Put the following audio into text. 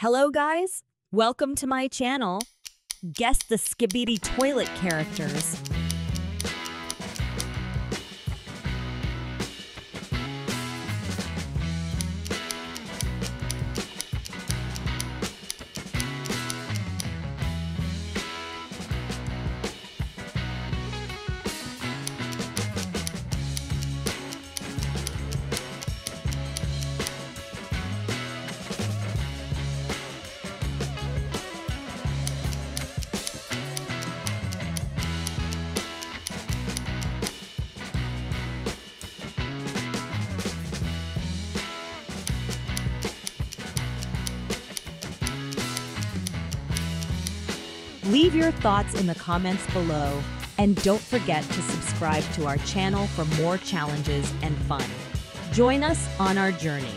Hello, guys. Welcome to my channel. Guess the Skibidi toilet characters. Leave your thoughts in the comments below and don't forget to subscribe to our channel for more challenges and fun. Join us on our journey.